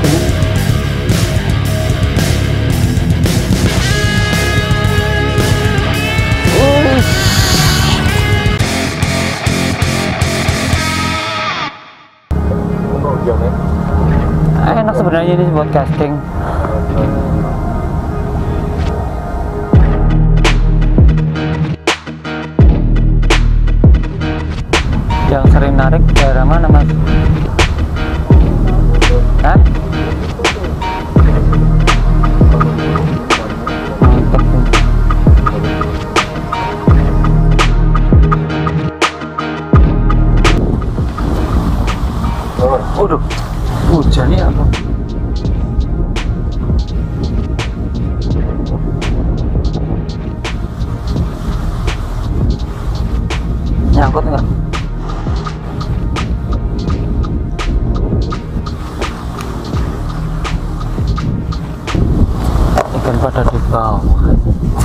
ini. Ini enak sebenarnya ini buat casting narik daerah mana mas? Hah? Waduh, hujan ya apa? Nyangkut nggak? Pada di bawah.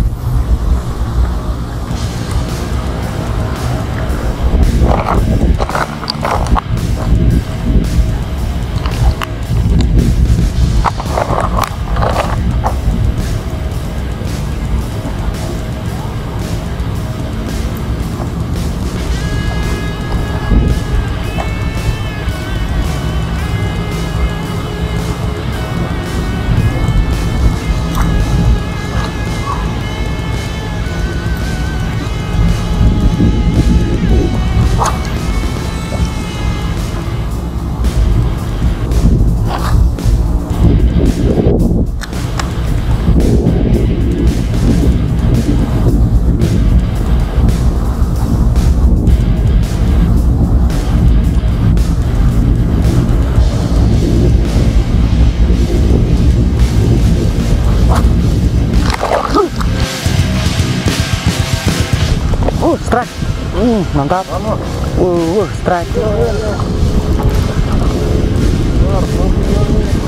Mantap. Uh, uh, strike.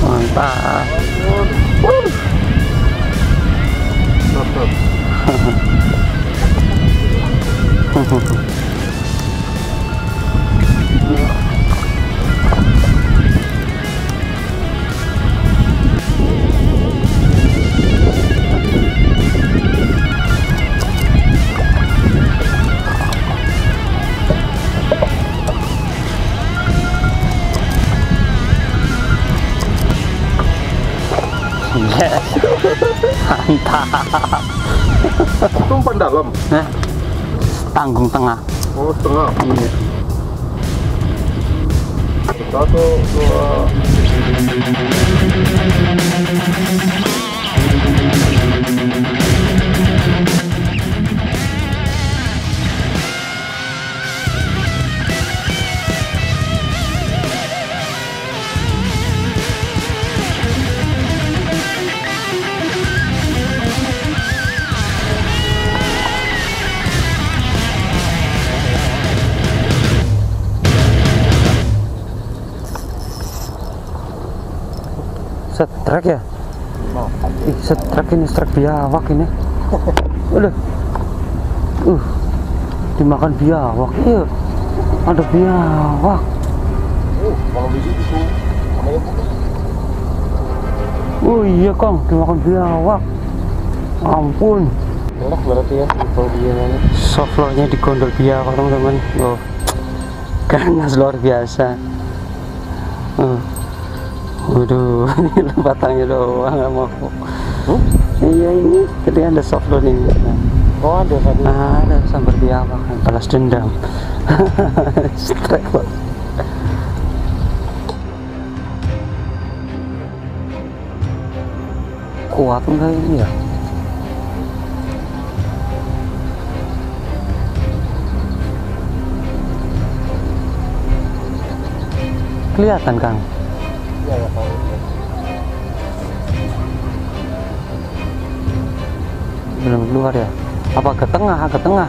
Mantap. Uh. dalam. Nah, tanggung tengah. Oh, tengah. Iya. Satu, dua. Setrek ya? Oh. Ih, setrek ini setrek biawak ini. Udah. Uh. Dimakan biawak. Iya. Ada biawak. Oh, kalau di situ tuh. Namanya bukan. Oh iya, Kong, dimakan biawak. Ampun. Enak berarti ya, kalau dia nanti. Softloadnya di gondol biawak, teman-teman. Oh. Ganas luar biasa. Oh. Waduh, ini batangnya doang nggak mau. Hmm? Iya ini, tadi ada softload ini. Oh, ada tadi. Ah, ada sambar biawak, balas dendam. Strike Pak. Kuat enggak ini ya? Kelihatan Kang. Iya, ya, belum keluar ya? Apa ke tengah? Ke tengah?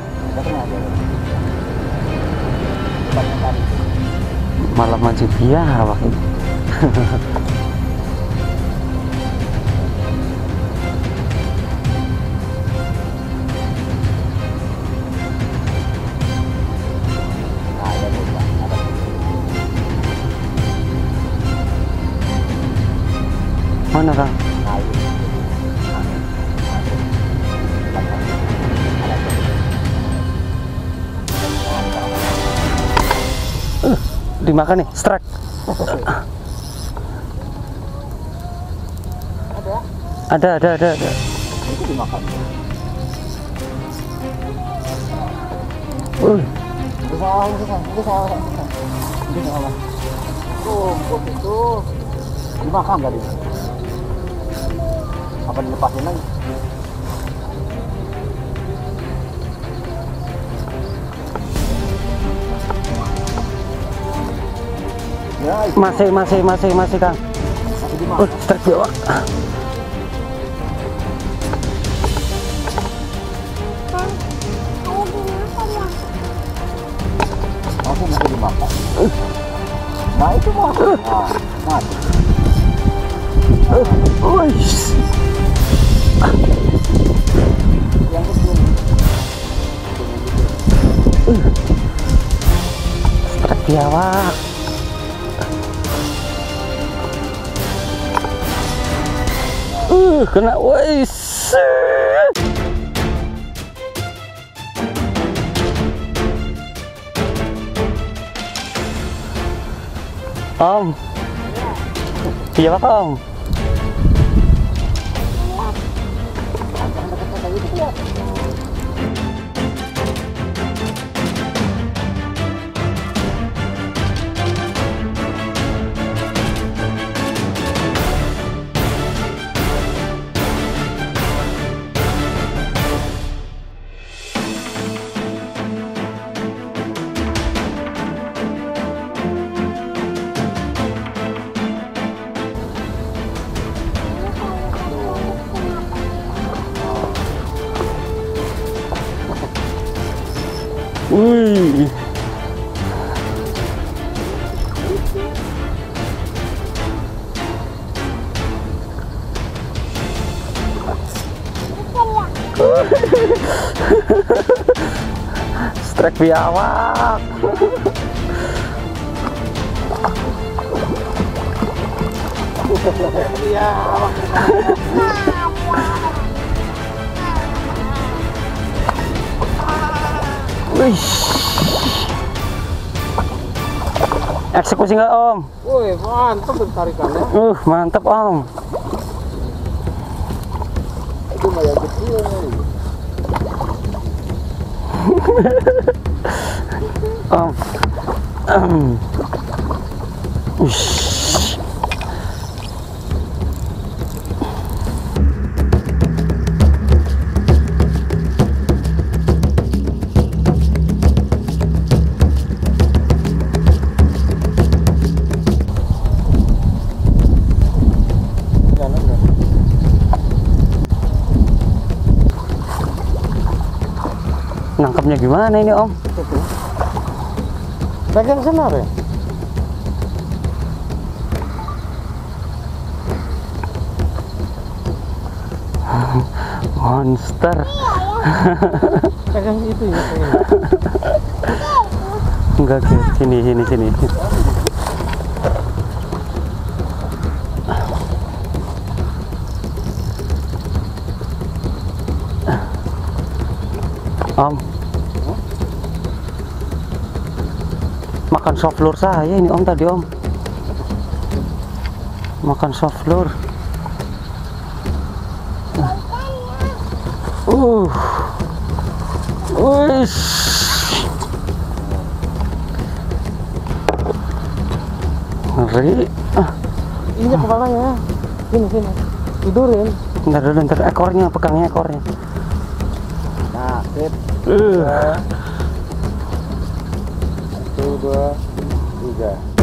Malah mancing biawak ini Mana Dimakan nih, strike. Ada? Ada, ada, ada. Itu dimakan. Itu salah, itu salah, itu salah, itu dimakan tadi. Apa dilepasin lagi? Masih, masih, masih, masih kang. Uh. Masih kecil. strike biawak. Uh, kena, wis. Om. Biawak om. Strike biawak. Wih. Eksekusi nggak om? Woi, mantap tuh tarikannya. Uh, mantep om. Itu mah yang kecil nih. Om. Em. Nangkapnya gimana ini om? Pegang senar ya? Monster. Pegang itu ya. Enggak ke sini sini sini. Om. Makan soft lure saya ini Om tadi Om. Makan soft lure. Uh. Wih. Ngeri. Ah, Injak kepalanya. Sini, sini. Tidurin. ntar dulu, ntar ekornya, pegangnya ekornya. Sip. Uh. Satu, dua, tiga.